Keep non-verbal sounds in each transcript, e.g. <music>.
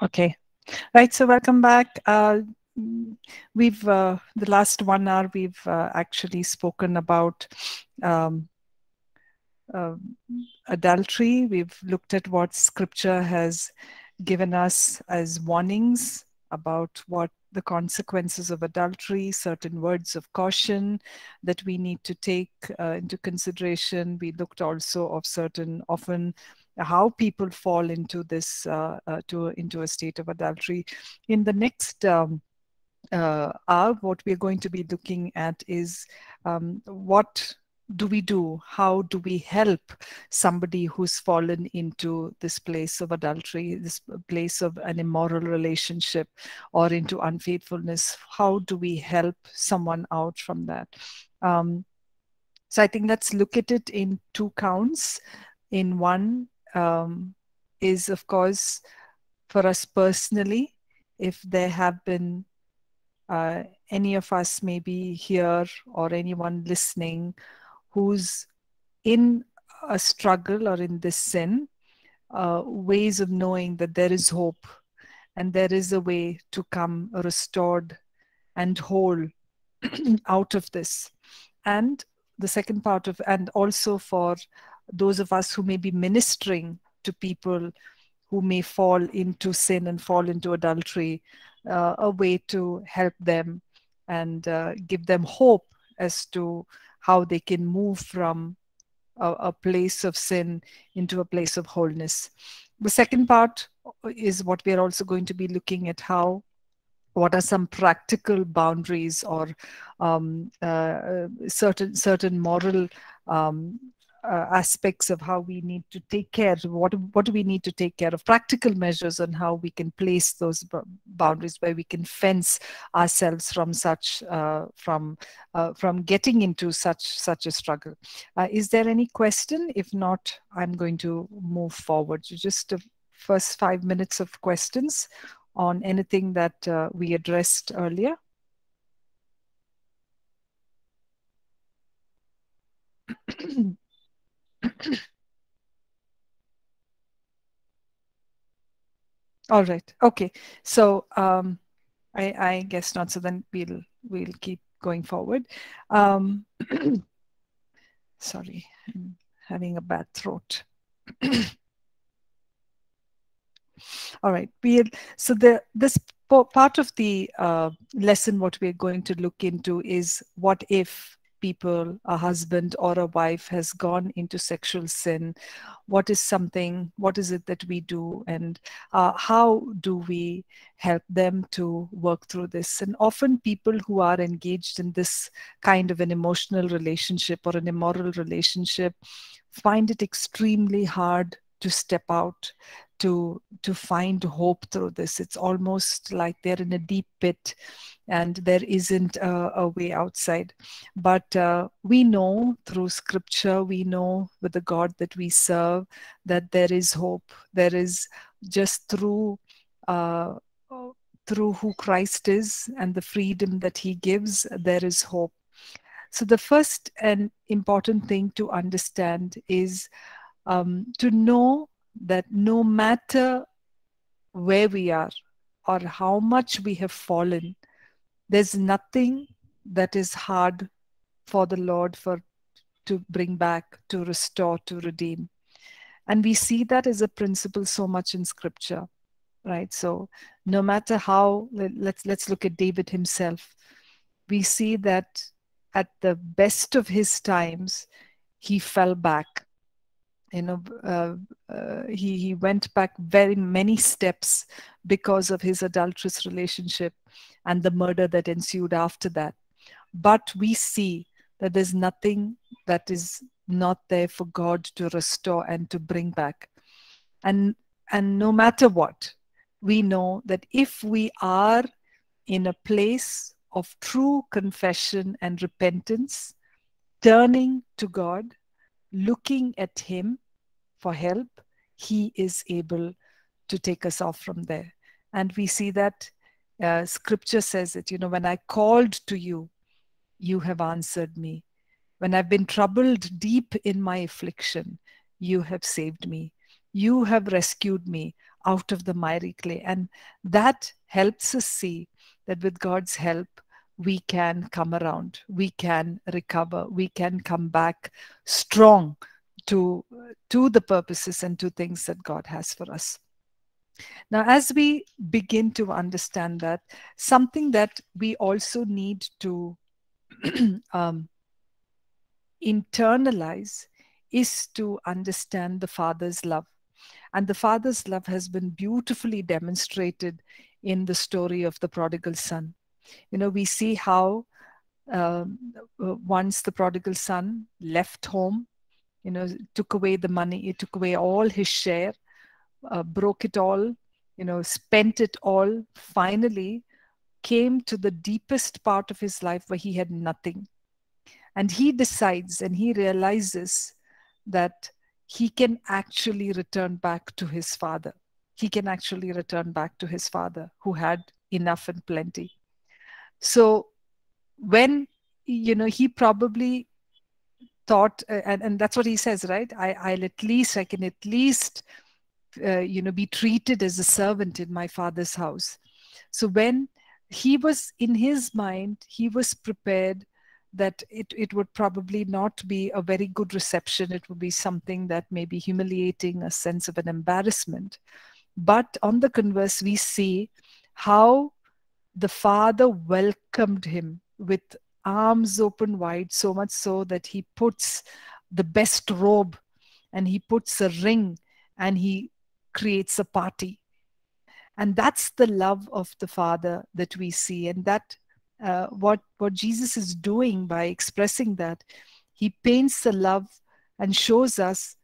Okay. Right. So welcome back. Uh, we've uh, the last one hour we've uh, actually spoken about um, uh, adultery. We've looked at what Scripture has given us as warnings about what the consequences of adultery, certain words of caution that we need to take uh, into consideration. We looked also of certain often how people fall into this uh, uh, to into a state of adultery. In the next um, uh, hour, what we're going to be looking at is um, what do we do? How do we help somebody who's fallen into this place of adultery, this place of an immoral relationship, or into unfaithfulness? How do we help someone out from that? Um, so I think let's look at it in two counts. In one, um, is, of course, for us personally, if there have been uh, any of us maybe here or anyone listening who's in a struggle or in this sin, uh, ways of knowing that there is hope and there is a way to come restored and whole <clears throat> out of this. And the second part of, and also for those of us who may be ministering to people who may fall into sin and fall into adultery, uh, a way to help them and uh, give them hope as to how they can move from a, a, place of sin into a place of wholeness. The second part is what we are also going to be looking at how what are some practical boundaries or um, uh, certain certain moral um, uh, aspects of how we need to take care what what do we need to take care of practical measures on how we can place those boundaries where we can fence ourselves from such uh, from uh, from getting into such such a struggle. Uh, is there any question? If not i'm going to move forward. Just the first 5 minutes of questions on anything that uh, we addressed earlier <clears throat> All right. Okay. So um, I, I guess not. So then we'll we'll keep going forward. Um, <clears throat> sorry, I'm having a bad throat. <clears throat> All right. We so the this part of the uh, lesson what we're going to look into is what if people, a husband or a wife has gone into sexual sin, what is something, what is it that we do, and uh, how do we help them to work through this? And often people who are engaged in this kind of an emotional relationship or an immoral relationship find it extremely hard to step out to to find hope through this. It's almost like they're in a deep pit and there isn't a, a way outside. But uh, we know through scripture we know with the god that we serve that there is hope. There is just through uh, through who christ is and the freedom that he gives there is hope. So the first and important thing to understand is um, to know that no matter where we are or how much we have fallen, there's nothing that is hard for the Lord for to bring back, to restore, to redeem. And we see that as a principle so much in scripture, right? So no matter how let's let's look at David himself. We see that at the best of his times, he fell back you know uh, uh, he he went back very many steps because of his adulterous relationship and the murder that ensued after that. But we see that there's nothing that is not there for god to restore and to bring back. And and no matter what we know that if we are in a place of true confession and repentance turning to god looking at him for help, He is able to take us off from there. And we see that uh, scripture says it, you know, when I called to you, you have answered me. When I've been troubled deep in my affliction, you have saved me. You have rescued me out of the miry clay. And that helps us see that with God's help, we can come around, we can recover, we can come back strong to, to the purposes and to things that God has for us. Now, as we begin to understand that, something that we also need to <clears throat> um, internalize is to understand the Father's love. And the Father's love has been beautifully demonstrated in the story of the prodigal son. You know, we see how um, once the prodigal son left home, you know, took away the money, he took away all his share, uh, broke it all, you know, spent it all, finally came to the deepest part of his life where he had nothing. And he decides and he realizes that he can actually return back to his father. He can actually return back to his father who had enough and plenty. So when, you know, he probably thought, uh, and, and that's what he says, right? I, I'll at least, I can at least, uh, you know, be treated as a servant in my father's house. So when he was in his mind, he was prepared that it, it would probably not be a very good reception. It would be something that may be humiliating, a sense of an embarrassment. But on the converse, we see how the father welcomed him with arms open wide, so much so that he puts the best robe and he puts a ring and he creates a party. And that's the love of the Father that we see. And that uh, what what Jesus is doing by expressing that, he paints the love and shows us,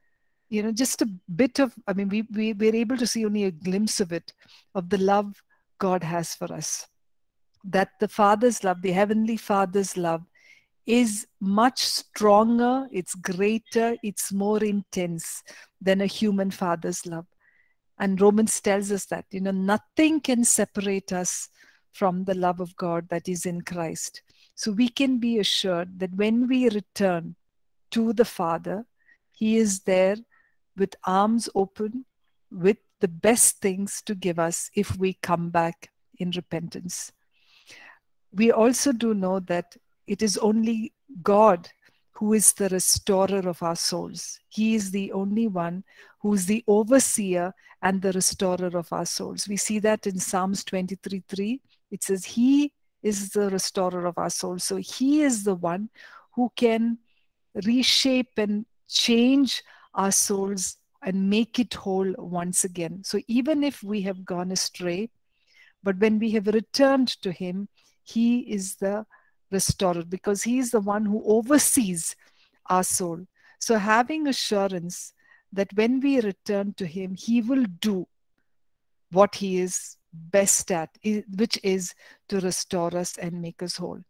you know, just a bit of. I mean, we we we're able to see only a glimpse of it, of the love God has for us. That the Father's love, the Heavenly Father's love, is much stronger, it's greater, it's more intense than a human father's love. And Romans tells us that, you know, nothing can separate us from the love of God that is in Christ. So we can be assured that when we return to the Father, He is there with arms open, with the best things to give us if we come back in repentance. We also do know that it is only God who is the restorer of our souls. He is the only one who is the overseer and the restorer of our souls. We see that in Psalms 23 3. It says, He is the restorer of our souls. So He is the one who can reshape and change our souls and make it whole once again. So even if we have gone astray, but when we have returned to Him, He is the restorer because He is the one who oversees our soul. So having assurance that when we return to Him, He will do what He is best at, which is to restore us and make us whole.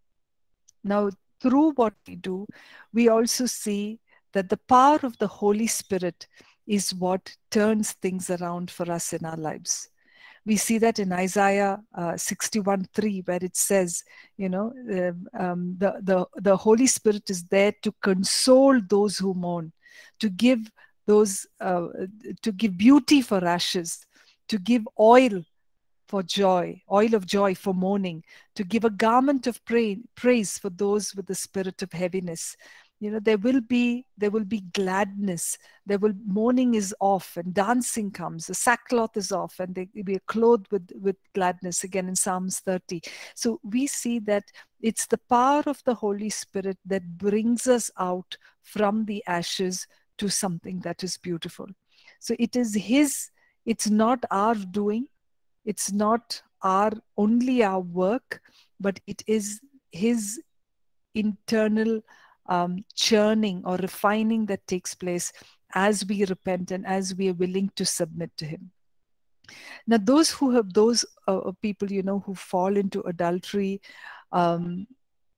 Now, through what we do, we also see that the power of the Holy Spirit is what turns things around for us in our lives. We see that in Isaiah uh, 61 3, where it says, you know, uh, um, the, the, the Holy Spirit is there to console those who mourn, to give those, uh, to give beauty for ashes, to give oil for joy, oil of joy for mourning, to give a garment of pray, praise for those with the spirit of heaviness. You know, there will be there will be gladness. There will mourning is off and dancing comes. The sackcloth is off and they be clothed with with gladness. Again in Psalms 30. So we see that it's the power of the Holy Spirit that brings us out from the ashes to something that is beautiful. So it is His. It's not our doing it's not our only our work but it is his internal um, churning or refining that takes place as we repent and as we are willing to submit to him. Now those who have those uh, uh people you know who fall into adultery um,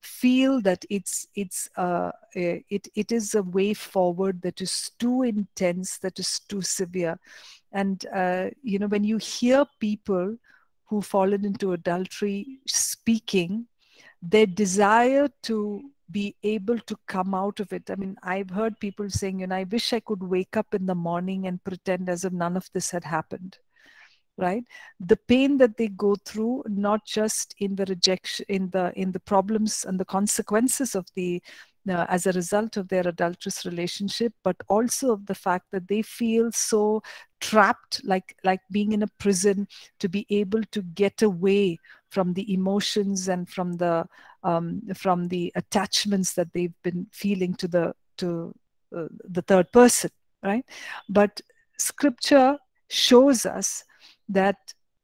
feel that it's it's uh, it it is a way forward that is too intense that is too severe. And uh, you know when you hear people who've fallen into adultery speaking their desire to be able to come out of it. I mean i've heard people saying you know i wish i could wake up in the morning and pretend as if none of this had happened right? The pain that they go through not just in the rejection in the in the problems and the consequences of the uh, as a result of their adulterous relationship but also of the fact that they feel so trapped like like being in a prison to be able to get away from the emotions and from the um, from the attachments that they've been feeling to the to uh, the third person right? But scripture shows us that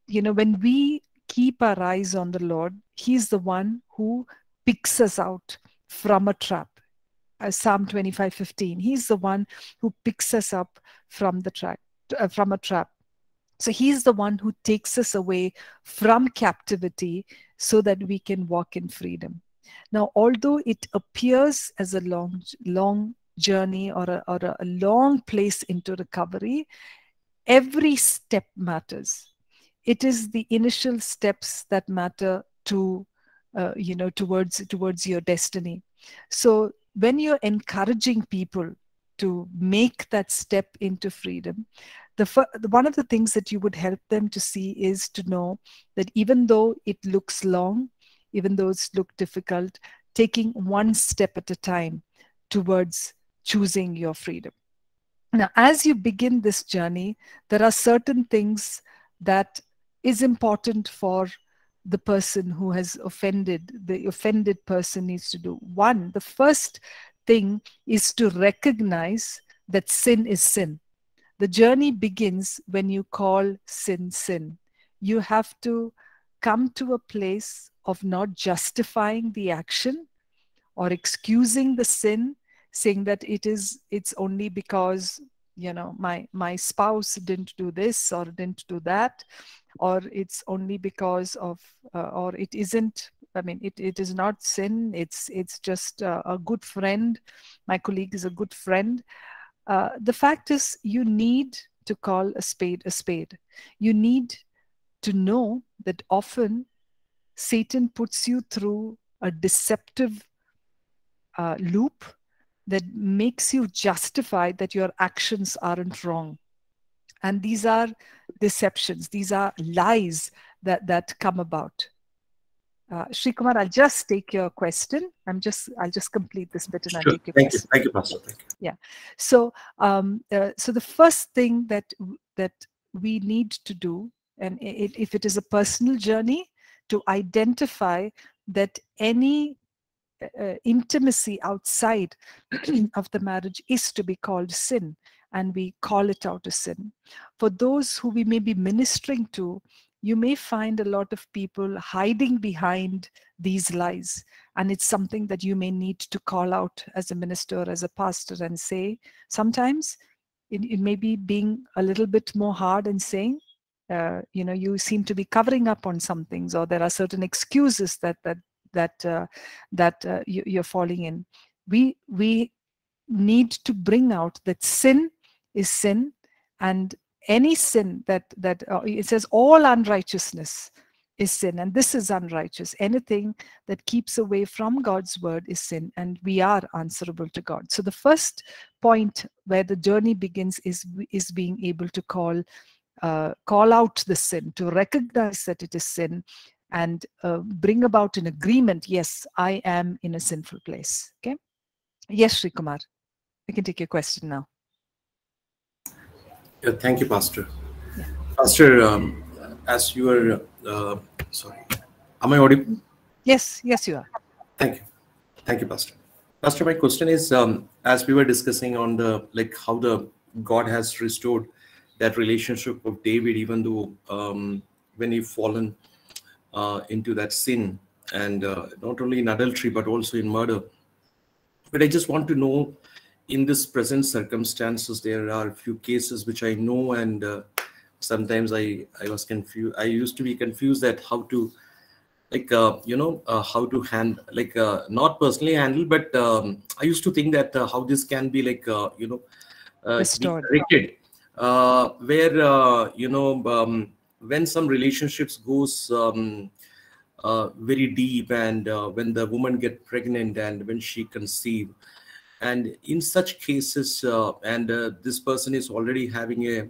you know when we keep our eyes on the lord he's the one who picks us out from a trap uh, psalm 25 15 he's the one who picks us up from the trap uh, from a trap. So he's the one who takes us away from captivity so that we can walk in freedom. Now although it appears as a long long journey or a, or a long place into recovery every step matters. It is the initial steps that matter to uh, you know towards towards your destiny. So when you're encouraging people to make that step into freedom the, one of the things that you would help them to see is to know that even though it looks long even though it's look difficult taking one step at a time towards choosing your freedom. Now as you begin this journey there are certain things that is important for the person who has offended, the offended person needs to do. One, the first thing is to recognize that sin is sin. The journey begins when you call sin sin. You have to come to a place of not justifying the action or excusing the sin saying that it is it's only because you know my my spouse didn't do this or didn't do that or it's only because of uh, or it isn't i mean it, it is not sin. It's it's just uh, a good friend. My colleague is a good friend. Uh, the fact is you need to call a spade a spade. You need to know that often satan puts you through a deceptive uh, loop that makes you justify that your actions aren't wrong. And these are deceptions these are lies that that come about uh, Sri Kumar, I'll just take your question. I'm just, I'll just complete this bit and sure. I'll take your Thank question. you. Thank you, Pastor. Thank you. Yeah. So, um, uh, so the first thing that that we need to do, and it, if it is a personal journey, to identify that any uh, intimacy outside <clears throat> of the marriage is to be called sin and we call it out as sin. For those who we may be ministering to, you may find a lot of people hiding behind these lies. And it's something that you may need to call out as a minister, as a pastor, and say, sometimes it, it may be being a little bit more hard and saying, uh, you know, you seem to be covering up on some things, or there are certain excuses that that that uh, that uh, you, you're falling in. We we need to bring out that sin is sin and any sin that that uh, it says all unrighteousness is sin and this is unrighteous. Anything that keeps away from god's word is sin and we are answerable to god. So the first point where the journey begins is is being able to call uh, call out the sin to recognize that it is sin and uh, bring about an agreement yes i am in a sinful place. Okay? Yes Sri Kumar we can take your question now yeah, thank you, Pastor. Yeah. Pastor, um, as you are, uh, sorry, am I audible? Yes, yes, you are. Thank you. Thank you, Pastor. Pastor, my question is, um, as we were discussing on the, like how the God has restored that relationship of David, even though um, when he fallen uh, into that sin and uh, not only in adultery, but also in murder. But I just want to know in this present circumstances, there are a few cases which I know, and uh, sometimes I I was confused. I used to be confused that how to, like uh, you know, uh, how to hand like uh, not personally handle, but um, I used to think that uh, how this can be like uh, you know, corrected, where you know um, when some relationships goes. Um, uh, very deep and uh, when the woman get pregnant and when she conceive and in such cases uh, and uh, this person is already having a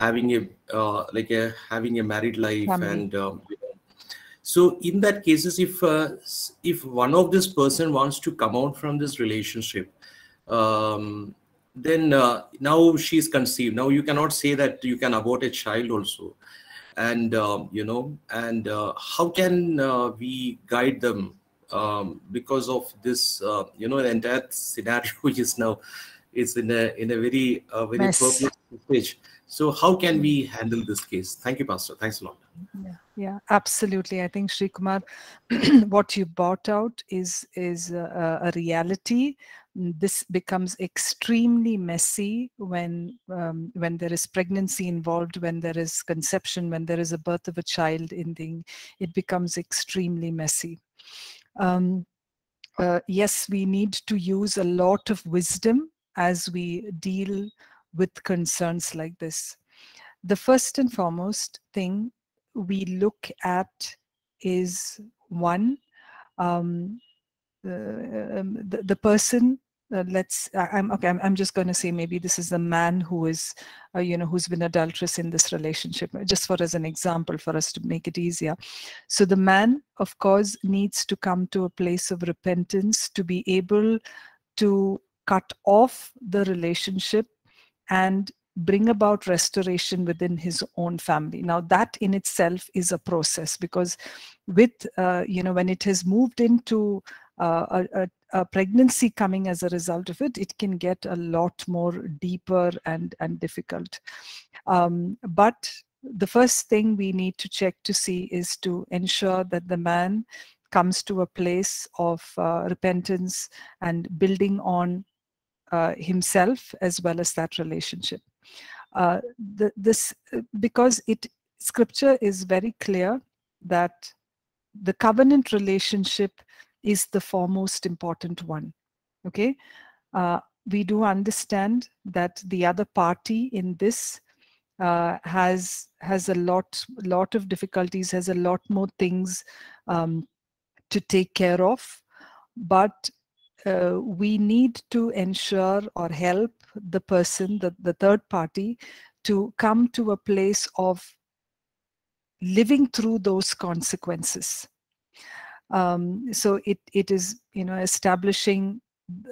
having a uh, like a having a married life Family. and um, so in that cases if uh, if one of this person wants to come out from this relationship um, then uh, now she's conceived. Now you cannot say that you can abort a child also. And um, you know and uh, how can uh, we guide them um, because of this uh, you know the entire scenario <laughs> is now is in a in a very uh, very perplexed stage so how can we handle this case thank you pastor thanks a lot Yeah, yeah, absolutely. I think Sri Kumar, <clears throat> what you brought out is is a, a reality. This becomes extremely messy when um, when there is pregnancy involved, when there is conception, when there is a birth of a child in the. It becomes extremely messy. Um, uh, yes, we need to use a lot of wisdom as we deal with concerns like this. The first and foremost thing we look at is one, um, the, um, the, the person. Uh, let's. I, I'm okay. I'm, I'm just going to say maybe this is the man who is, uh, you know, who's been adulterous in this relationship. Just for as an example, for us to make it easier. So the man, of course, needs to come to a place of repentance to be able to cut off the relationship and bring about restoration within his own family now that in itself is a process because with uh, you know when it has moved into uh, a, a, a pregnancy coming as a result of it it can get a lot more deeper and and difficult um, but the first thing we need to check to see is to ensure that the man comes to a place of uh, repentance and building on uh, himself as well as that relationship. Uh, the, this because it scripture is very clear that the covenant relationship is the foremost important one. Okay, uh, we do understand that the other party in this uh, has has a lot lot of difficulties, has a lot more things um, to take care of, but uh, we need to ensure or help the person, the, the third party, to come to a place of living through those consequences. Um, so it it is you know establishing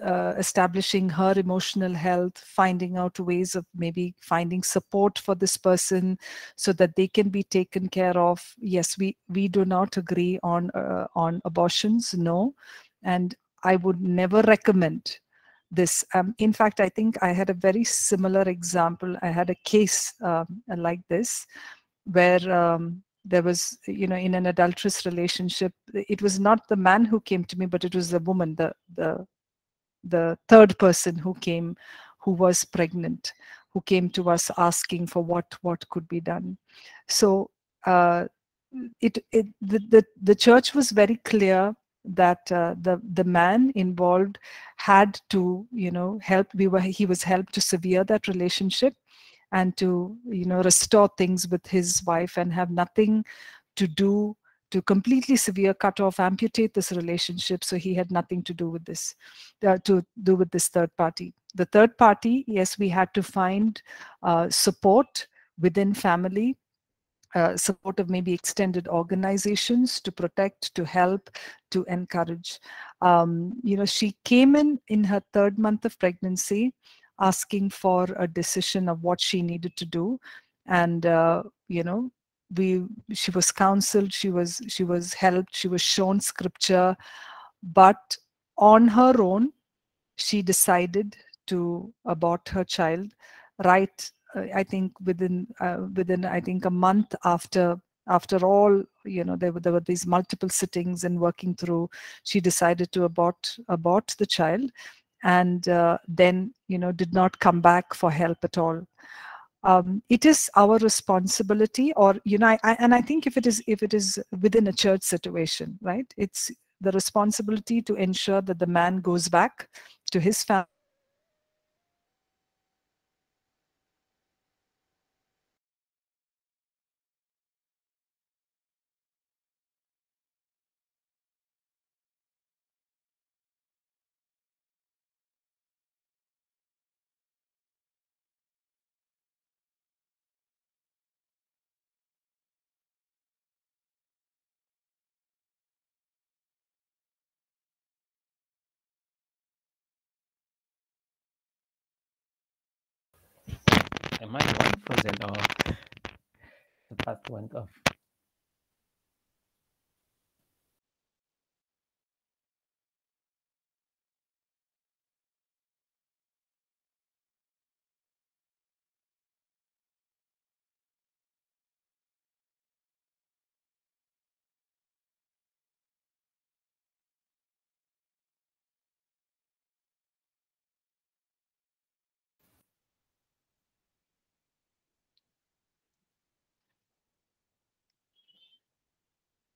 uh, establishing her emotional health, finding out ways of maybe finding support for this person so that they can be taken care of. Yes, we we do not agree on uh, on abortions, no, and I would never recommend this. Um, in fact, I think I had a very similar example. I had a case um, like this where um, there was, you know, in an adulterous relationship, it was not the man who came to me, but it was the woman, the the the third person who came, who was pregnant, who came to us asking for what what could be done. So uh, it it the, the the church was very clear that uh, the the man involved had to you know help we were he was helped to severe that relationship and to you know restore things with his wife and have nothing to do to completely severe cut off amputate this relationship so he had nothing to do with this uh, to do with this third party the third party yes we had to find uh, support within family uh, support of maybe extended organizations to protect, to help, to encourage. Um, you know, she came in in her third month of pregnancy, asking for a decision of what she needed to do, and uh, you know, we she was counseled, she was she was helped, she was shown scripture, but on her own, she decided to abort her child right I think within uh, within I think a month after after all you know there were there were these multiple sittings and working through she decided to abort abort the child and uh, then you know did not come back for help at all. Um, it is our responsibility or you know I, I, and i think if it is if it is within a church situation right? It's the responsibility to ensure that the man goes back to his family I the one frozen or the past went off?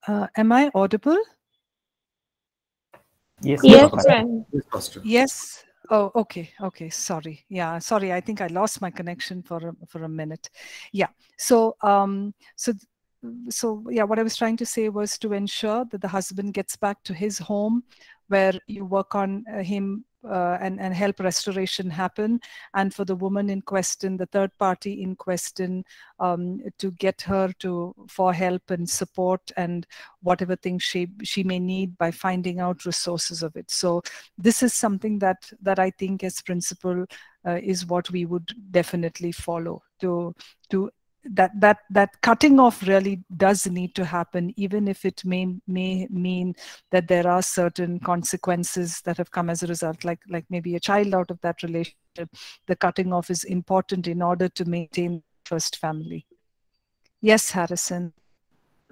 Uh, am I audible? Yes, Yes, Pastor. Yes, Oh, okay. Okay. Sorry. Yeah. Sorry. I think I lost my connection for a, for a minute. Yeah. So, um, so, so yeah, what I was trying to say was to ensure that the husband gets back to his home where you work on uh, him uh, and, and help restoration happen. And for the woman in question, the third party in question, um, to get her to for help and support and whatever things she she may need by finding out resources of it. So this is something that that I think as principle uh, is what we would definitely follow to to that that that cutting off really does need to happen even if it may may mean that there are certain consequences that have come as a result like like maybe a child out of that relationship the cutting off is important in order to maintain first family yes harrison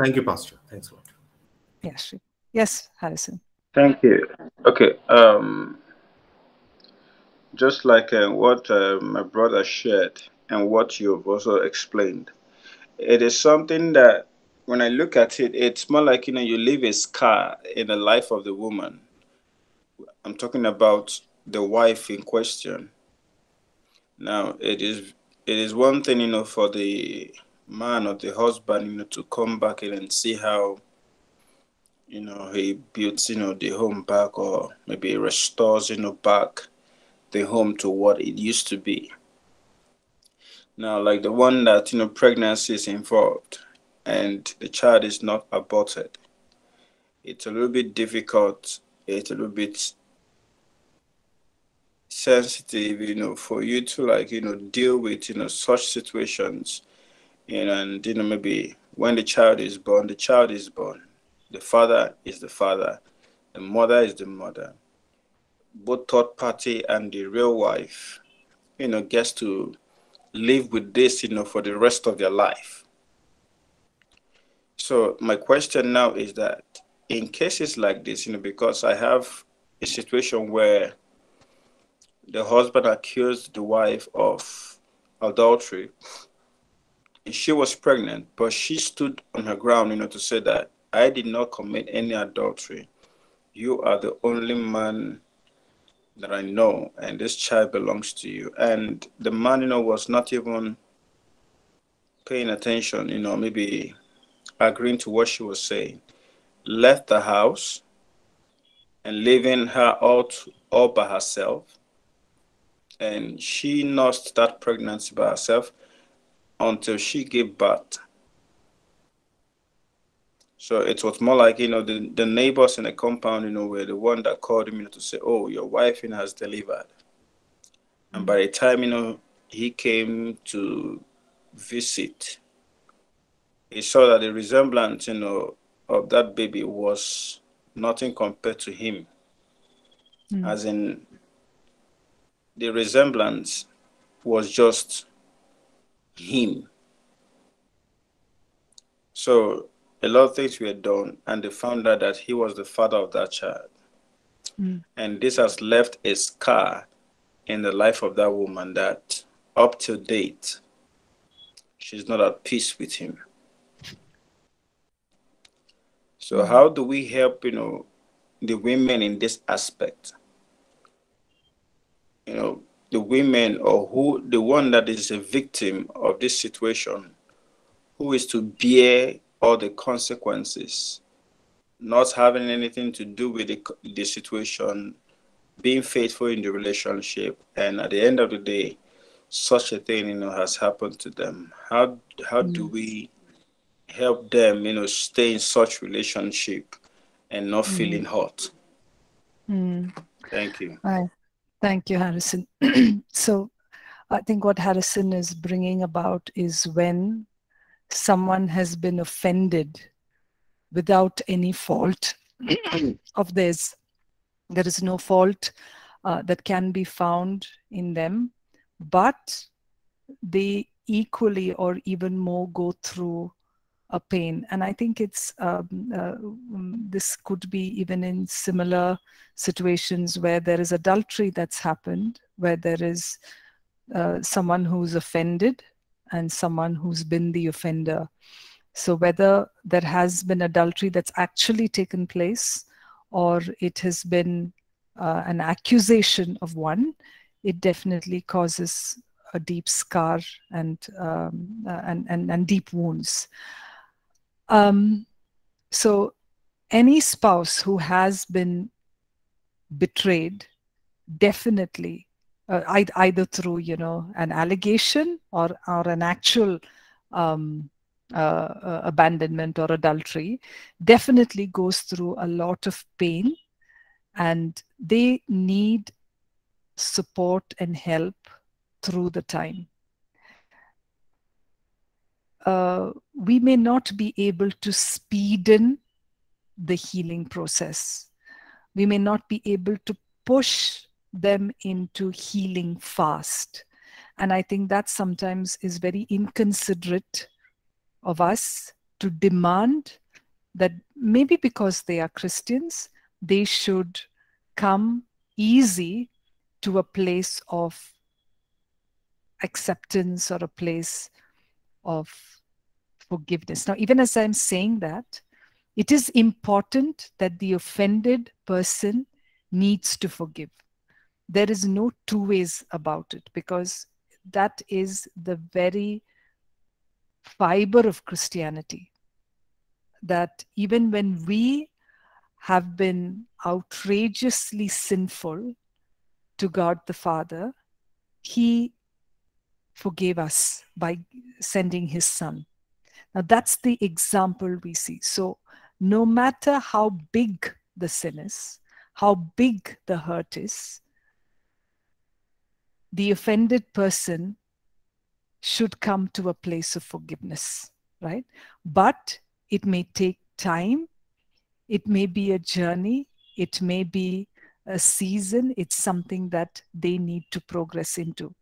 Thank you, Pastor. Thanks a lot. yes yes harrison Thank you. Okay. Um, just like uh, what uh, my brother shared and what you've also explained, it is something that when I look at it, it's more like you know you leave a scar in the life of the woman. I'm talking about the wife in question. Now, it is it is one thing you know for the man or the husband you know to come back in and see how you know he builds you know the home back or maybe restores you know back the home to what it used to be now like the one that you know pregnancy is involved and the child is not aborted it's a little bit difficult it's a little bit sensitive you know for you to like you know deal with you know such situations. You know and you know maybe when the child is born the child is born. The father is the father, the mother is the mother. Both third party and the real wife, you know, gets to live with this, you know, for the rest of their life. So my question now is that in cases like this, you know, because I have a situation where the husband accused the wife of adultery. She was pregnant, but she stood on her ground, you know, to say that I did not commit any adultery. You are the only man that I know, and this child belongs to you. And the man, you know, was not even paying attention, you know, maybe agreeing to what she was saying. Left the house and leaving her to, all by herself. And she nursed that pregnancy by herself until she gave birth. So it was more like, you know, the, the neighbors in the compound, you know, were the one that called him you know, to say, oh, your wife you know, has delivered. And by the time, you know, he came to visit, he saw that the resemblance, you know, of that baby was nothing compared to him. Mm. As in, the resemblance was just him. So a lot of things were done, and they found out that he was the father of that child. Mm. And this has left a scar in the life of that woman that up to date, she's not at peace with him. So, how do we help, you know, the women in this aspect? You know, the women or who, the one that is a victim of this situation, who is to bear all the consequences, not having anything to do with the, the situation, being faithful in the relationship, and at the end of the day, such a thing you know has happened to them. How how do we help them you know stay in such relationship and not feeling hurt? Mm. Thank you. Right. Thank you, Harrison. <clears throat> so, I think what Harrison is bringing about is when someone has been offended without any fault <clears throat> of theirs. There is no fault uh, that can be found in them, but they equally or even more go through a pain. And I think it's um, uh, um, this could be even in similar situations where there is adultery that's happened, where there is uh, someone who's offended and someone who's been the offender. So whether there has been adultery that's actually taken place or it has been uh, an accusation of one, it definitely causes a deep scar and um, uh, and, and and deep wounds. Um, so, any spouse who has been betrayed, definitely, uh, either through you know an allegation or or an actual um, uh, uh, abandonment or adultery, definitely goes through a lot of pain, and they need support and help through the time. Uh, we may not be able to speed in the healing process. We may not be able to push them into healing fast. And I think that sometimes is very inconsiderate of us to demand that maybe because they are Christians, they should come easy to a place of acceptance or a place of forgiveness. Now, even as I'm saying that, it is important that the offended person needs to forgive. There is no two ways about it because that is the very fiber of Christianity. That even when we have been outrageously sinful to God the Father, He forgave us by sending his son. Now, that's the example we see. So, no matter how big the sin is, how big the hurt is, the offended person should come to a place of forgiveness, right? But it may take time, it may be a journey, it may be a season, it's something that they need to progress into.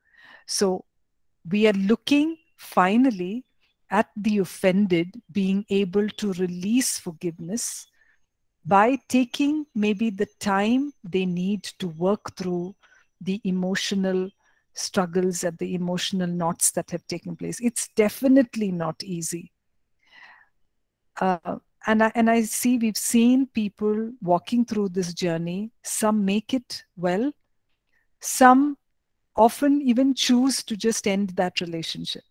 So, we are looking finally at the offended being able to release forgiveness by taking maybe the time they need to work through the emotional struggles and the emotional knots that have taken place. It's definitely not easy. Uh, and I, and I see we've seen people walking through this journey. Some make it well, some often even choose to just end that relationship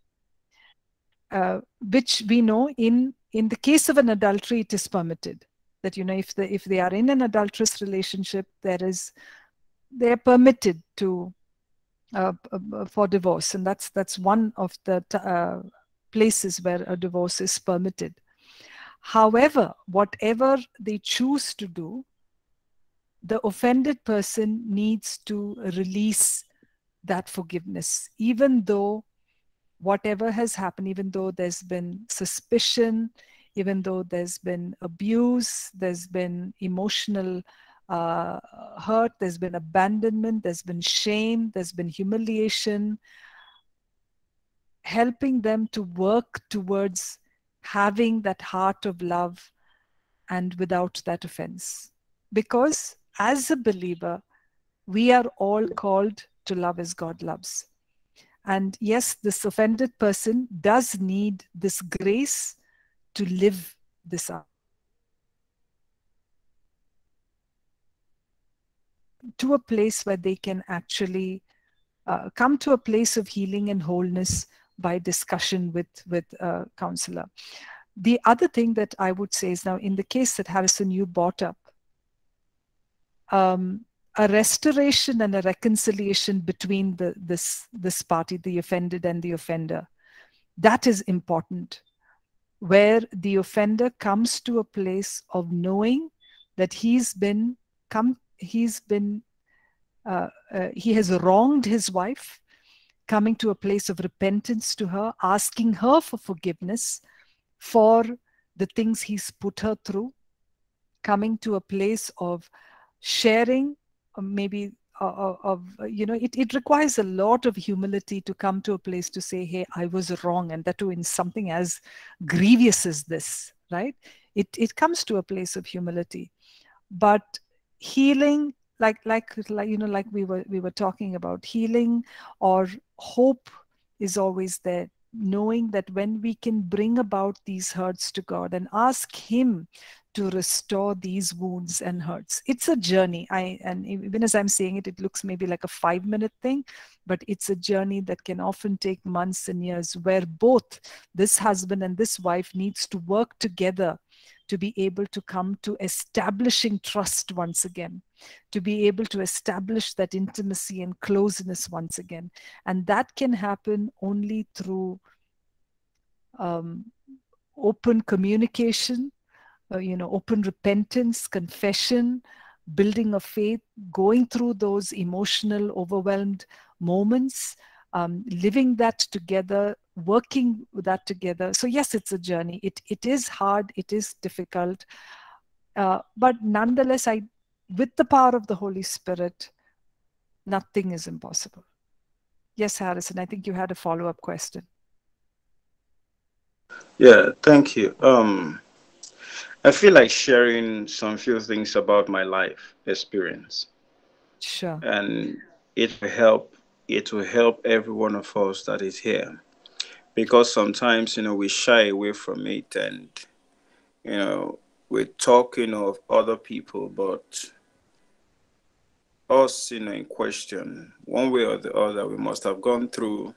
uh, which we know in in the case of an adultery it is permitted that you know if the if they are in an adulterous relationship there is they are permitted to for divorce. And that's that's one of the uh, places where a divorce is permitted. However whatever they choose to do the offended person needs to release that forgiveness, even though whatever has happened, even though there's been suspicion, even though there's been abuse, there's been emotional uh, hurt, there's been abandonment, there's been shame, there's been humiliation, helping them to work towards having that heart of love and without that offense. Because as a believer, we are all called to love as God loves. And yes, this offended person does need this grace to live this out. To a place where they can actually uh, come to a place of healing and wholeness by discussion with with a counselor. The other thing that I would say is now in the case that Harrison you brought up, um, a restoration and a reconciliation between the this this party the offended and the offender that is important where the offender comes to a place of knowing that he's been come he's been uh, uh, he has wronged his wife coming to a place of repentance to her, asking her for forgiveness for the things he's put her through, coming to a place of sharing, uh, maybe uh, uh, of, you know it, it requires a lot of humility to come to a place to say hey i was wrong and that too in something as grievous as this right? It it comes to a place of humility. But healing like like like you know like we were we were talking about healing or hope is always there knowing that when we can bring about these hurts to god and ask him to restore these wounds and hurts. It's a journey. I and even as i'm saying it it looks maybe like a 5 minute thing but it's a journey that can often take months and years where both this husband and this wife needs to work together to be able to come to establishing trust once again, to be able to establish that intimacy and closeness once again. And that can happen only through um, open communication, uh, you know, open repentance, confession, building of faith, going through those emotional, overwhelmed moments, um, living that together, working that together. So yes, it's a journey. It it is hard. It is difficult, uh, but nonetheless, I, with the power of the Holy Spirit, nothing is impossible. Yes, Harrison. I think you had a follow up question. Yeah, thank you. Um, I feel like sharing some few things about my life experience. Sure. And it will help it will help every one of us that is here because sometimes you know we shy away from it and you know we're talking of other people but us you know in question one way or the other we must have gone through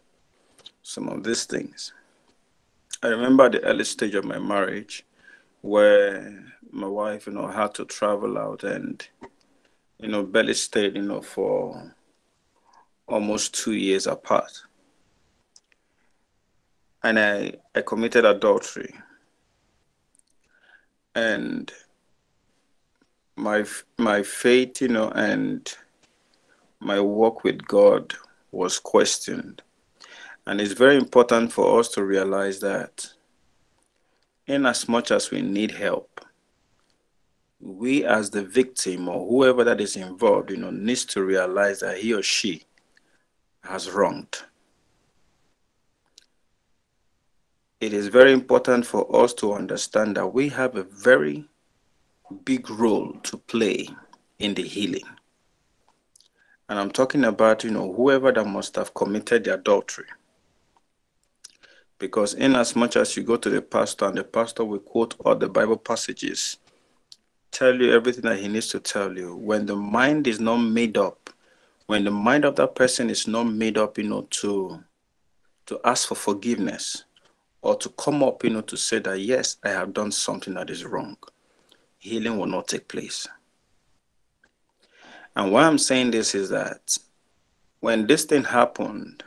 some of these things i remember the early stage of my marriage where my wife you know had to travel out and you know barely stayed you know for almost two years apart. And I, I committed adultery. And my my faith, you know, and my work with God was questioned. And it's very important for us to realize that in as much as we need help, we as the victim or whoever that is involved, you know, needs to realize that he or she has wronged. It is very important for us to understand that we have a very big role to play in the healing. And I'm talking about, you know, whoever that must have committed the adultery. Because in as much as you go to the pastor and the pastor will quote all the Bible passages, tell you everything that he needs to tell you, when the mind is not made up when the mind of that person is not made up, you know, to to ask for forgiveness or to come up, you know, to say that yes, I have done something that is wrong, healing will not take place. And why I'm saying this is that when this thing happened,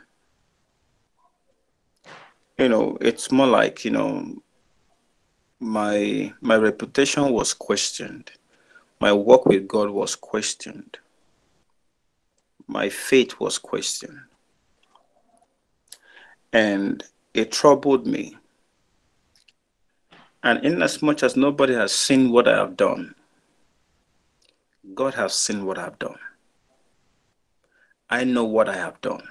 you know, it's more like, you know, my my reputation was questioned. My work with God was questioned my faith was questioned. And it troubled me. And in as nobody has seen what I have done, God has seen what I've done. I know what I have done.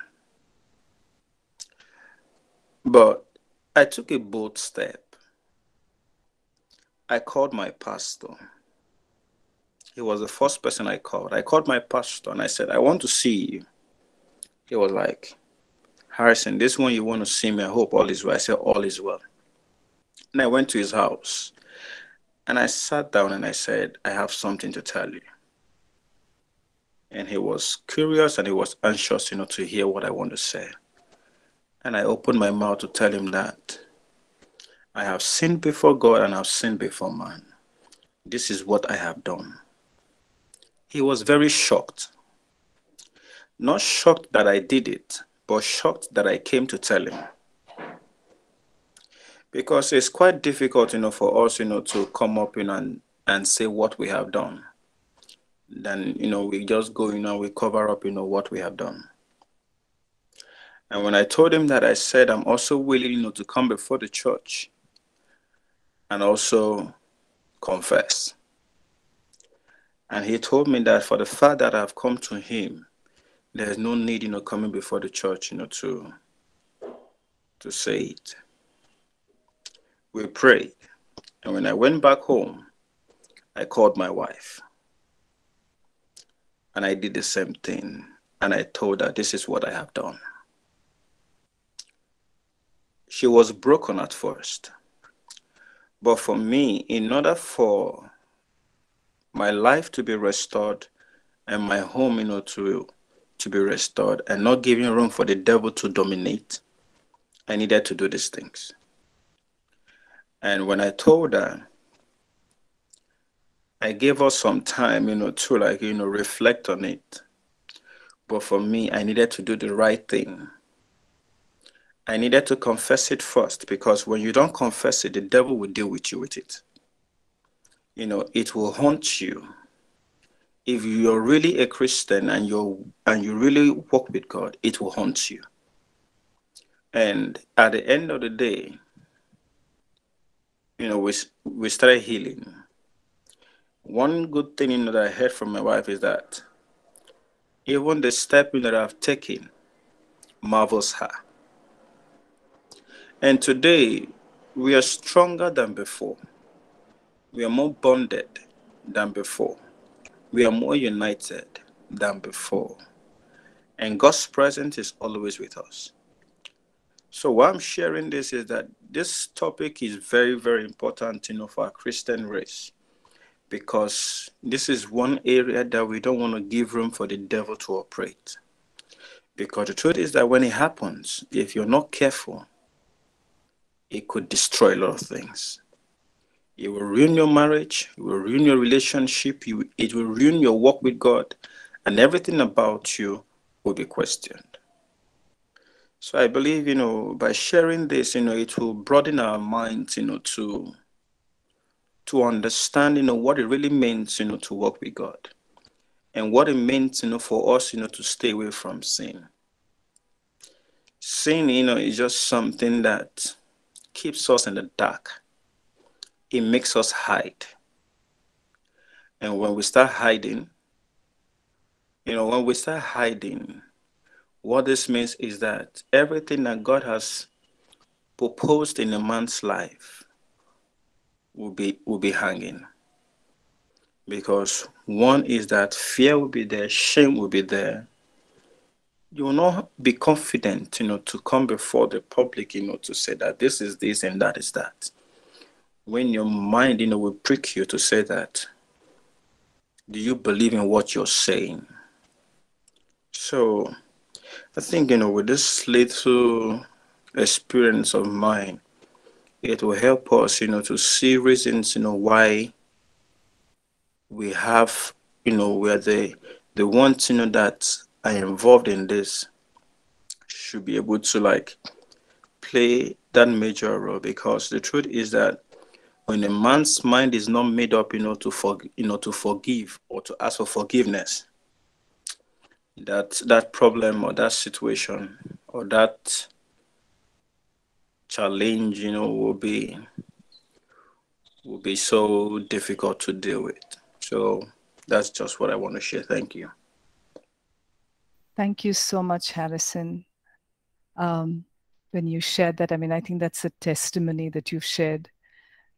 But I took a bold step. I called my pastor he was the first person I called. I called my pastor and I said, I want to see you. He was like, Harrison, this one you want to see me. I hope all is well. I said, All is well. And I went to his house and I sat down and I said, I have something to tell you. And he was curious and he was anxious, you know, to hear what I want to say. And I opened my mouth to tell him that I have sinned before God and I've sinned before man. This is what I have done he was very shocked. Not shocked that I did it, but shocked that I came to tell him. Because it's quite difficult, you know, for us, you know, to come up, know, and, and say what we have done. Then, you know, we just go, you know, we cover up, you know, what we have done. And when I told him that, I said, I'm also willing, you know, to come before the church and also confess. And he told me that for the fact that I've come to him, there's no need, you know, coming before the church, you know, to to say it. We prayed. And when I went back home, I called my wife. And I did the same thing. And I told her, this is what I have done. She was broken at first. But for me, in order for my life to be restored and my home, you know, to to be restored and not giving room for the devil to dominate, I needed to do these things. And when I told her, I gave her some time, you know, to like, you know, reflect on it. But for me, I needed to do the right thing. I needed to confess it first because when you don't confess it, the devil will deal with you with it. You know, it will haunt you. If you're really a Christian and you and you really walk with God, it will haunt you. And at the end of the day, you know, we we started healing. One good thing you know, that I heard from my wife is that even the step that I've taken marvels her. And today, we are stronger than before. We are more bonded than before. We are more united than before. And God's presence is always with us. So why I'm sharing this is that this topic is very, very important, you know, for our Christian race, because this is one area that we don't want to give room for the devil to operate. Because the truth is that when it happens, if you're not careful, it could destroy a lot of things. It will ruin your marriage, it will ruin your relationship, you, it will ruin your walk with God, and everything about you will be questioned. So I believe, you know, by sharing this, you know, it will broaden our minds, you know, to to understand, you know, what it really means, you know, to work with God. And what it means, you know, for us, you know, to stay away from sin. Sin, you know, is just something that keeps us in the dark. It makes us hide. And when we start hiding, you know, when we start hiding, what this means is that everything that God has proposed in a man's life will be will be hanging. Because one is that fear will be there, shame will be there. You will not be confident, you know, to come before the public, you know, to say that this is this and that is that. When your mind, you know, will prick you to say that, do you believe in what you're saying? So I think, you know, with this little experience of mine, it will help us, you know, to see reasons, you know, why we have, you know, where the the ones, you know, that are involved in this should be able to like play that major role because the truth is that when a man's mind is not made up, you know, to for you know to forgive or to ask for forgiveness, that that problem or that situation or that challenge you know will be will be so difficult to deal with. So that's just what i want to share. Thank you. Thank you so much harrison. Um, when you shared that i mean i think that's a testimony that you've shared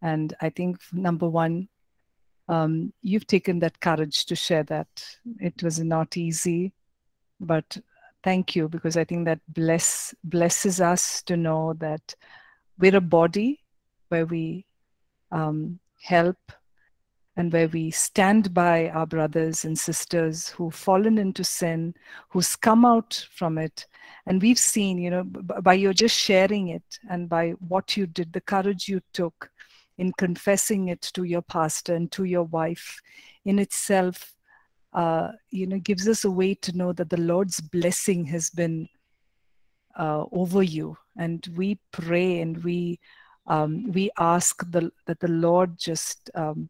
and i think number one um, you've taken that courage to share that. It was not easy but thank you because i think that bless blesses us to know that we're a body where we um, help and where we stand by our brothers and sisters who've fallen into sin who's come out from it. And we've seen you know by your just sharing it and by what you did the courage you took in confessing it to your pastor and to your wife in itself uh, you know, gives us a way to know that the Lord's blessing has been uh, over you. And we pray and we um, we ask the, that the Lord just um,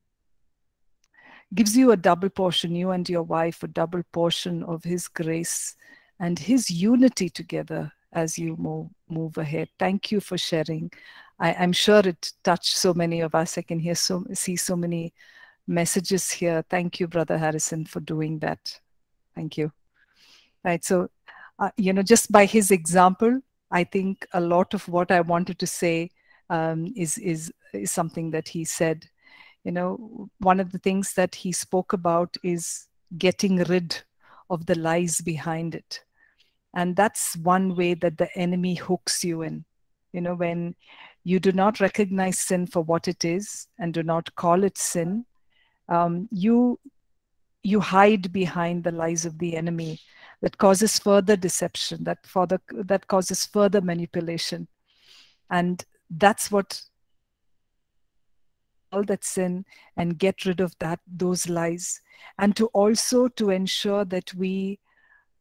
gives you a double portion, you and your wife, a double portion of His grace and His unity together as you move move ahead. Thank you for sharing. I, I'm sure it touched so many of us. I can hear so see so many messages here. Thank you, Brother Harrison, for doing that. Thank you. Right. So, uh, you know, just by his example, I think a lot of what I wanted to say um, is is is something that he said. You know, one of the things that he spoke about is getting rid of the lies behind it, and that's one way that the enemy hooks you in. You know, when you do not recognize sin for what it is and do not call it sin, um, you you hide behind the lies of the enemy that causes further deception that further that causes further manipulation. And that's what all that sin and get rid of that those lies. And to also to ensure that we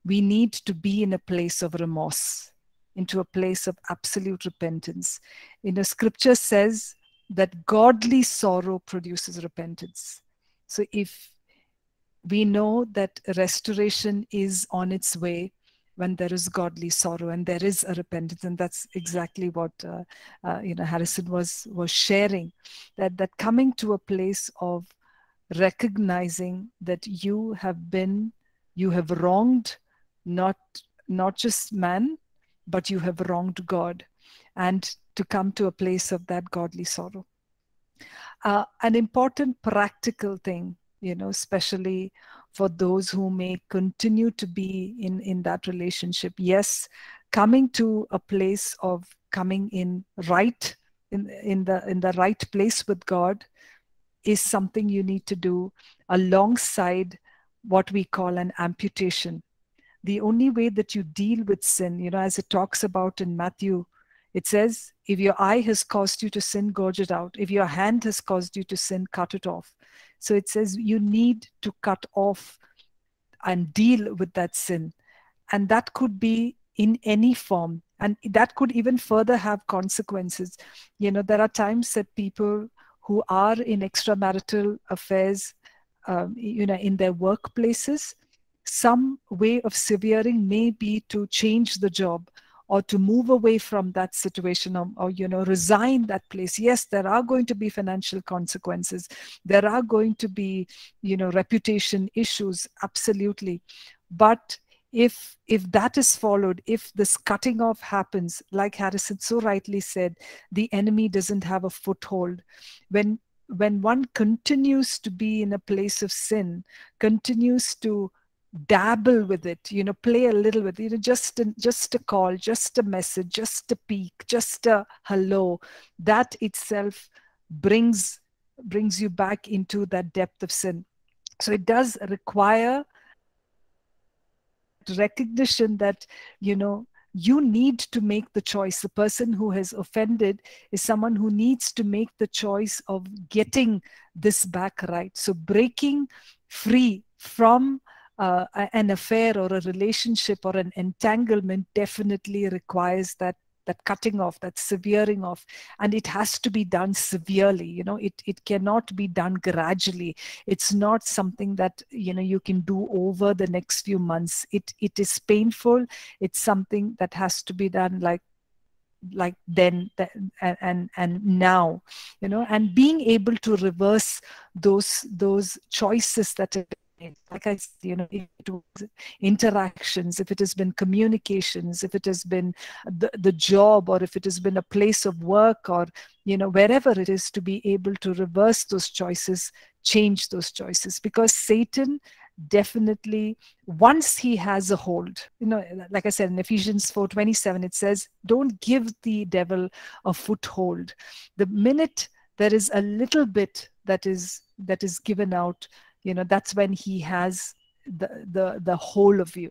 we need to be in a place of remorse into a place of absolute repentance. You know scripture says that godly sorrow produces repentance. So if we know that restoration is on its way when there is godly sorrow and there is a repentance and that's exactly what uh, uh, you know harrison was was sharing that that coming to a place of recognizing that you have been you have wronged not not just man but you have wronged god and to come to a place of that godly sorrow uh, an important practical thing, you know, especially for those who may continue to be in, in that relationship. Yes, coming to a place of coming in right in, in the in the right place with God is something you need to do alongside what we call an amputation. The only way that you deal with sin, you know, as it talks about in Matthew it says, if your eye has caused you to sin, gouge it out. If your hand has caused you to sin, cut it off. So it says you need to cut off and deal with that sin. And that could be in any form. And that could even further have consequences. You know, there are times that people who are in extramarital affairs, um, you know, in their workplaces, some way of severing may be to change the job or to move away from that situation or, or, you know resign that place. Yes there are going to be financial consequences. There are going to be you know reputation issues absolutely. But if if that is followed if this cutting off happens like harrison so rightly said the enemy doesn't have a foothold. When when one continues to be in a place of sin continues to dabble with it you know play a little with it you know just a, just a call just a message just a peek just a hello. That itself brings brings you back into that depth of sin. So it does require recognition that you know you need to make the choice. The person who has offended is someone who needs to make the choice of getting this back right. So breaking free from uh, an affair or a relationship or an entanglement definitely requires that that cutting off that severing off. And it has to be done severely you know it it cannot be done gradually. It's not something that you know you can do over the next few months. It it is painful. It's something that has to be done like like then and, and and now you know. And being able to reverse those those choices that like I said, you know, it was interactions, if it has been communications, if it has been the, the job, or if it has been a place of work, or you know, wherever it is, to be able to reverse those choices, change those choices, because Satan definitely once he has a hold you know like i said in ephesians 4 27 it says don't give the devil a foothold. The minute there is a little bit that is that is given out you know that's when he has the the the whole of you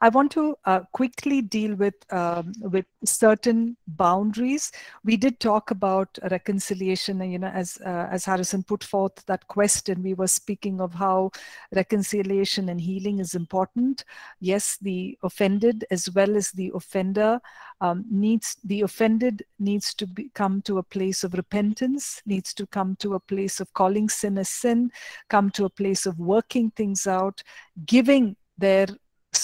I want to uh, quickly deal with um, with certain boundaries. We did talk about reconciliation, you know, as uh, as Harrison put forth that question. We were speaking of how reconciliation and healing is important. Yes, the offended as well as the offender um, needs the offended needs to be, come to a place of repentance, needs to come to a place of calling sin a sin, come to a place of working things out, giving their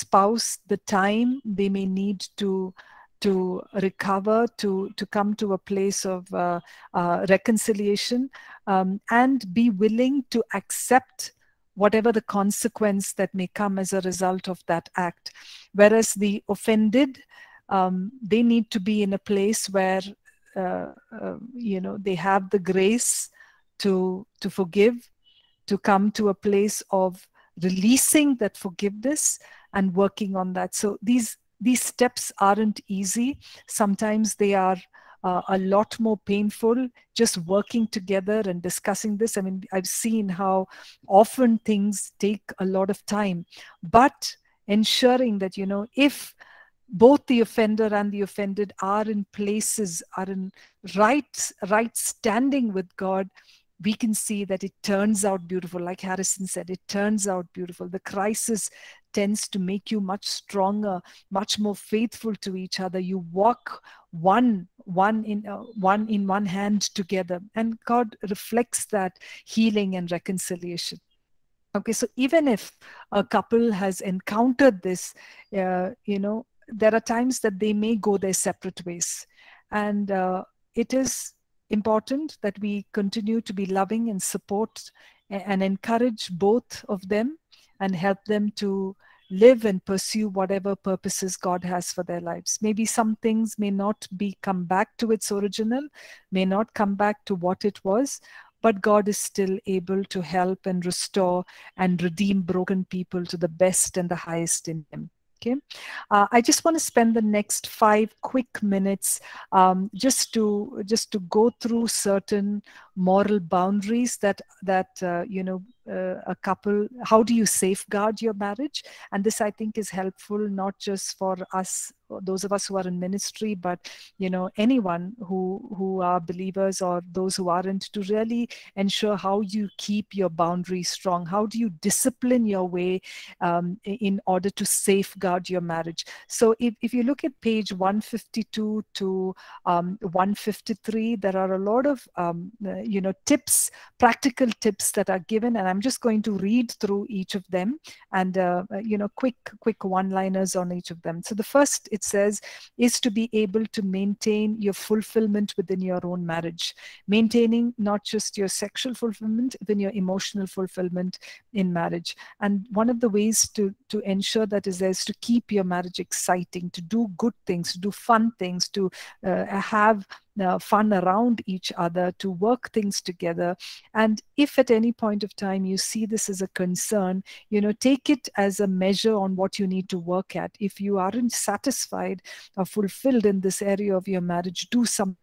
spouse the time they may need to to recover, to, to come to a place of uh, uh, reconciliation, um, and be willing to accept whatever the consequence that may come as a result of that act. Whereas the offended, um, they need to be in a place where uh, uh, you know they have the grace to to forgive, to come to a place of releasing that forgiveness and working on that. So these these steps aren't easy. Sometimes they are uh, a lot more painful just working together and discussing this. I mean, I've seen how often things take a lot of time, but ensuring that, you know, if both the offender and the offended are in places, are in right, right standing with God, we can see that it turns out beautiful. Like Harrison said, it turns out beautiful. The crisis tends to make you much stronger, much more faithful to each other. You walk one one in uh, one in one hand together, and God reflects that healing and reconciliation. Okay, so even if a couple has encountered this, uh, you know, there are times that they may go their separate ways, and uh, it is important that we continue to be loving and support and encourage both of them and help them to live and pursue whatever purposes God has for their lives. Maybe some things may not be come back to its original, may not come back to what it was, but God is still able to help and restore and redeem broken people to the best and the highest in Him. Okay, uh, I just want to spend the next five quick minutes um, just to just to go through certain moral boundaries that that uh, you know uh, a couple. How do you safeguard your marriage? And this, I think, is helpful not just for us those of us who are in ministry but you know anyone who who are believers or those who aren't to really ensure how you keep your boundaries strong how do you discipline your way um, in order to safeguard your marriage so if, if you look at page 152 to um, 153 there are a lot of um, you know tips practical tips that are given and i'm just going to read through each of them and uh, uh you know quick quick one liners on each of them so the first it says, is to be able to maintain your fulfillment within your own marriage, maintaining not just your sexual fulfillment, even your emotional fulfillment in marriage. And one of the ways to, to ensure that is there is to keep your marriage exciting, to do good things, to do fun things, to uh, have uh, fun around each other, to work things together. And if at any point of time you see this as a concern, you know, take it as a measure on what you need to work at. If you aren't satisfied or fulfilled in this area of your marriage, do something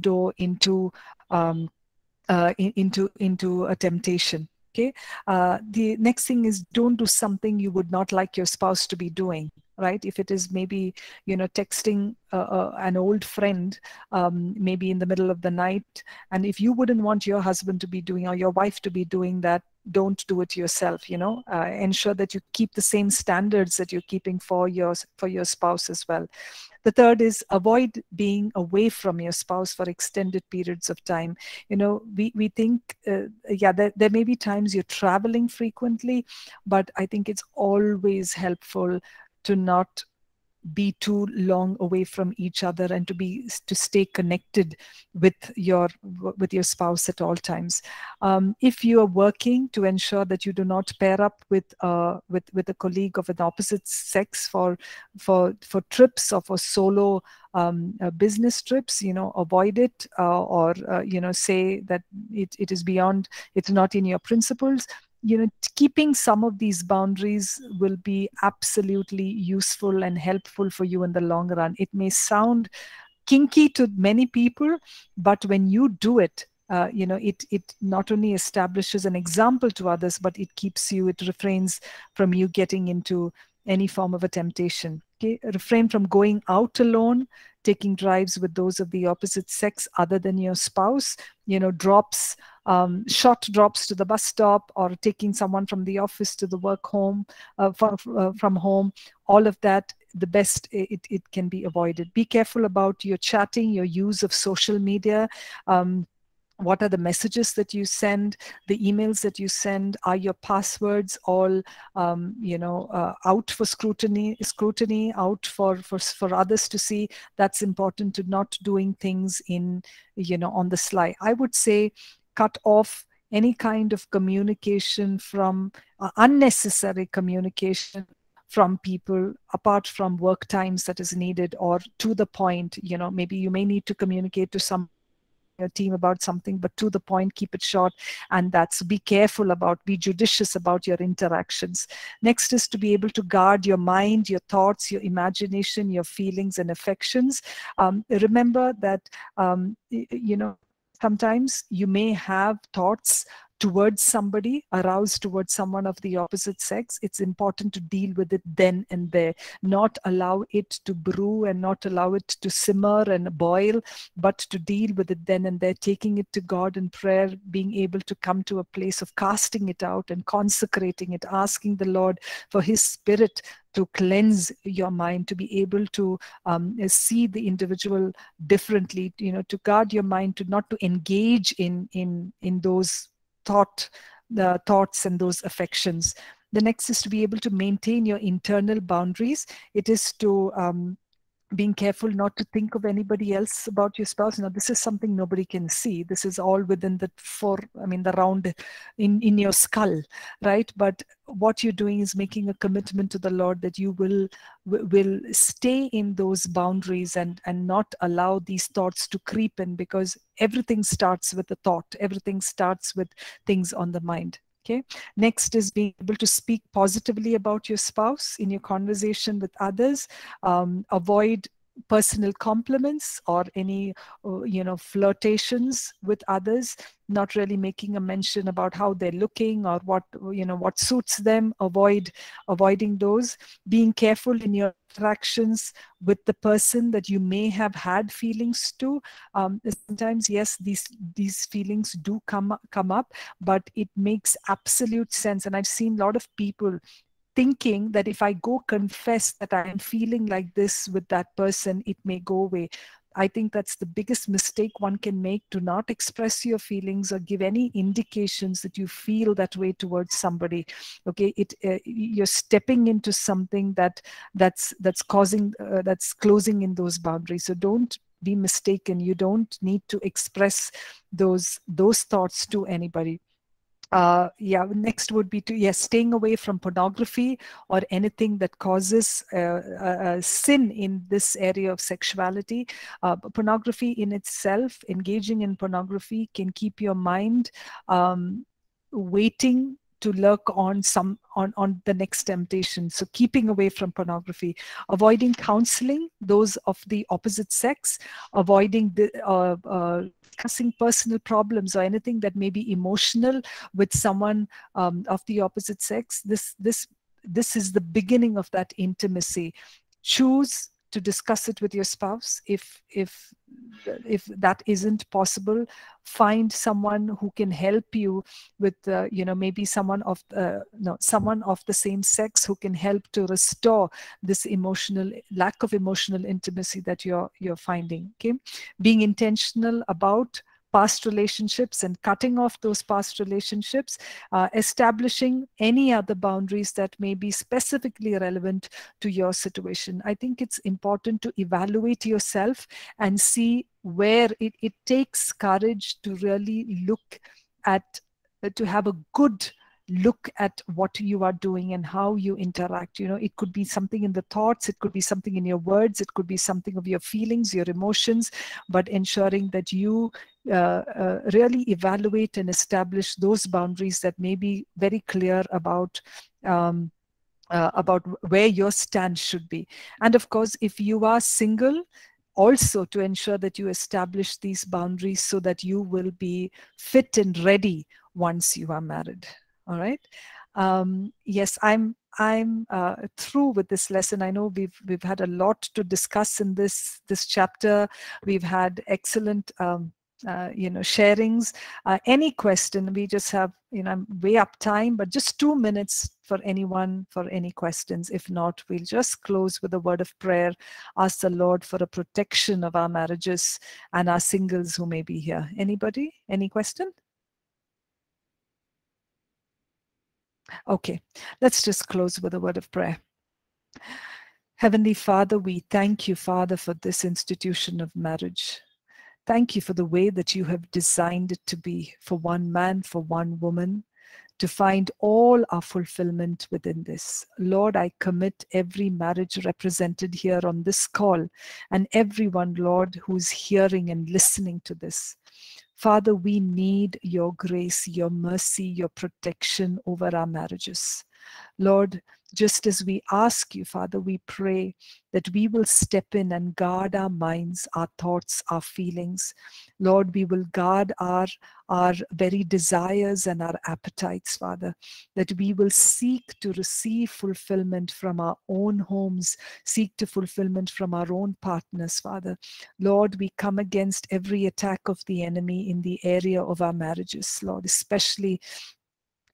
door into um, uh, into into a temptation okay? Uh, the next thing is don't do something you would not like your spouse to be doing right? If it is maybe you know texting uh, uh, an old friend um, maybe in the middle of the night and if you wouldn't want your husband to be doing or your wife to be doing that don't do it yourself you know uh, ensure that you keep the same standards that you're keeping for your for your spouse as well. The third is avoid being away from your spouse for extended periods of time. You know we we think uh, yeah there, there may be times you're traveling frequently but i think it's always helpful to not be too long away from each other and to be to stay connected with your with your spouse at all times. Um, if you are working to ensure that you do not pair up with uh, with with a colleague of an opposite sex for for for trips or for solo um, uh, business trips you know avoid it uh, or uh, you know say that it, it is beyond it's not in your principles you know keeping some of these boundaries will be absolutely useful and helpful for you in the long run. It may sound kinky to many people but when you do it uh, you know it it not only establishes an example to others but it keeps you it refrains from you getting into any form of a temptation. Okay? Refrain from going out alone taking drives with those of the opposite sex other than your spouse you know drops um, short drops to the bus stop or taking someone from the office to the work home uh, from, uh, from home all of that the best it, it can be avoided. Be careful about your chatting your use of social media um, what are the messages that you send? The emails that you send are your passwords all um, you know uh, out for scrutiny scrutiny out for, for for others to see? That's important to not doing things in you know on the sly. I would say cut off any kind of communication from uh, unnecessary communication from people apart from work times that is needed or to the point you know maybe you may need to communicate to some your team about something but to the point keep it short. And that's be careful about be judicious about your interactions. Next is to be able to guard your mind your thoughts your imagination your feelings and affections. Um, remember that um, you know sometimes you may have thoughts towards somebody, aroused towards someone of the opposite sex, it's important to deal with it then and there, not allow it to brew and not allow it to simmer and boil, but to deal with it then and there, taking it to God in prayer, being able to come to a place of casting it out and consecrating it, asking the Lord for His Spirit to cleanse your mind to be able to um, see the individual differently you know to guard your mind to not to engage in in in those thought the thoughts and those affections. The next is to be able to maintain your internal boundaries. It is to um, being careful not to think of anybody else about your spouse. Now this is something nobody can see. This is all within the four i mean the round in in your skull right? But what you're doing is making a commitment to the lord that you will will stay in those boundaries and and not allow these thoughts to creep in because everything starts with a thought. Everything starts with things on the mind Okay. Next is being able to speak positively about your spouse in your conversation with others. Um, avoid personal compliments or any uh, you know flirtations with others not really making a mention about how they're looking or what you know what suits them avoid avoiding those. Being careful in your interactions with the person that you may have had feelings to. Um, sometimes yes these these feelings do come come up but it makes absolute sense. And i've seen a lot of people thinking that if I go confess that I am feeling like this with that person, it may go away. I think that's the biggest mistake one can make to not express your feelings or give any indications that you feel that way towards somebody. Okay, it uh, you're stepping into something that that's that's causing uh, that's closing in those boundaries. So don't be mistaken. You don't need to express those those thoughts to anybody uh, yeah next would be to yes staying away from pornography or anything that causes uh, sin in this area of sexuality. Uh, pornography in itself engaging in pornography can keep your mind um, waiting to lurk on some on on the next temptation. So keeping away from pornography avoiding counseling those of the opposite sex avoiding the uh, uh, discussing personal problems or anything that may be emotional with someone um, of the opposite sex. This this this is the beginning of that intimacy. Choose to discuss it with your spouse if if if that isn't possible. Find someone who can help you with uh, you know maybe someone of uh, no someone of the same sex who can help to restore this emotional lack of emotional intimacy that you're you're finding okay? Being intentional about past relationships and cutting off those past relationships, uh, establishing any other boundaries that may be specifically relevant to your situation. I think it's important to evaluate yourself and see where it, it takes courage to really look at, uh, to have a good look at what you are doing and how you interact. You know it could be something in the thoughts it could be something in your words it could be something of your feelings your emotions but ensuring that you uh, uh, really evaluate and establish those boundaries that may be very clear about um, uh, about where your stand should be. And of course if you are single also to ensure that you establish these boundaries so that you will be fit and ready once you are married all right. Um, yes, I'm I'm uh, through with this lesson. I know we've we've had a lot to discuss in this this chapter. We've had excellent um, uh, you know sharings uh, any question we just have you know i'm way up time but just two minutes for anyone for any questions if not we'll just close with a word of prayer ask the lord for a protection of our marriages and our singles who may be here anybody any question okay let's just close with a word of prayer heavenly father we thank you father for this institution of marriage Thank you for the way that you have designed it to be for one man, for one woman, to find all our fulfillment within this. Lord, I commit every marriage represented here on this call and everyone, Lord, who's hearing and listening to this. Father, we need your grace, your mercy, your protection over our marriages. Lord, just as we ask you, Father, we pray that we will step in and guard our minds, our thoughts, our feelings. Lord, we will guard our, our very desires and our appetites, Father, that we will seek to receive fulfillment from our own homes, seek to fulfillment from our own partners, Father. Lord, we come against every attack of the enemy in the area of our marriages, Lord, especially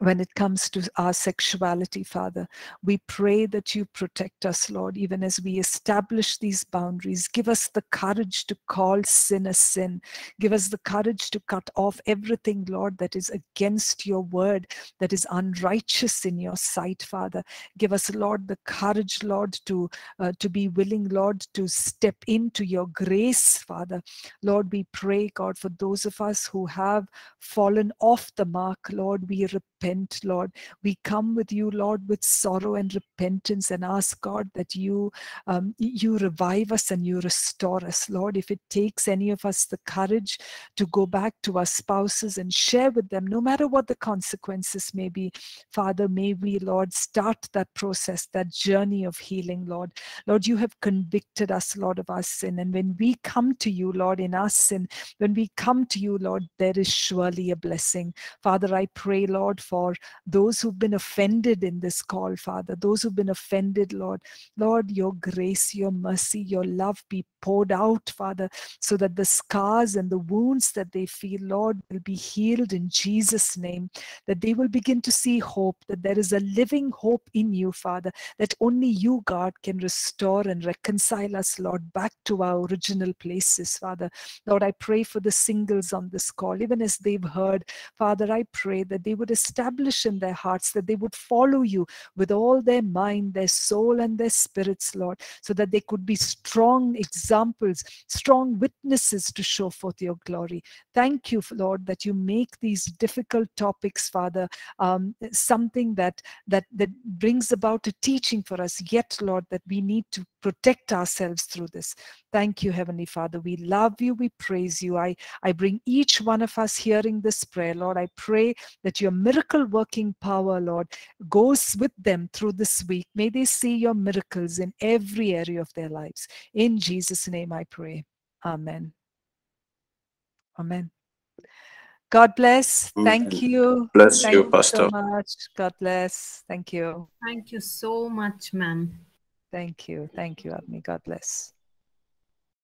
when it comes to our sexuality, Father. We pray that you protect us, Lord, even as we establish these boundaries. Give us the courage to call sin a sin. Give us the courage to cut off everything, Lord, that is against your word, that is unrighteous in your sight, Father. Give us, Lord, the courage, Lord, to, uh, to be willing, Lord, to step into your grace, Father. Lord, we pray, God, for those of us who have fallen off the mark, Lord, we repent repent, Lord. We come with you, Lord, with sorrow and repentance and ask, God, that you, um, you revive us and you restore us, Lord. If it takes any of us the courage to go back to our spouses and share with them, no matter what the consequences may be, Father, may we, Lord, start that process, that journey of healing, Lord. Lord, you have convicted us, Lord, of our sin. And when we come to you, Lord, in our sin, when we come to you, Lord, there is surely a blessing. Father, I pray, Lord, for for those who've been offended in this call, Father, those who've been offended, Lord. Lord, your grace, your mercy, your love be poured out, Father, so that the scars and the wounds that they feel, Lord, will be healed in Jesus' name, that they will begin to see hope, that there is a living hope in you, Father, that only you, God, can restore and reconcile us, Lord, back to our original places, Father. Lord, I pray for the singles on this call, even as they've heard, Father, I pray that they would establish in their hearts that they would follow you with all their mind, their soul, and their spirits, Lord, so that they could be strong examples, strong witnesses to show forth your glory. Thank you, Lord, that you make these difficult topics, Father, um, something that that that brings about a teaching for us. Yet, Lord, that we need to protect ourselves through this. Thank you, Heavenly Father. We love you. We praise you. I, I bring each one of us hearing this prayer, Lord. I pray that your miracle working power, Lord, goes with them through this week. May they see your miracles in every area of their lives. In Jesus' Jesus' name I pray. Amen. Amen. God bless. Thank you. Bless Thank you, Pastor. so much. God bless. Thank you. Thank you so much, ma'am. Thank you. Thank you, Agni. God bless.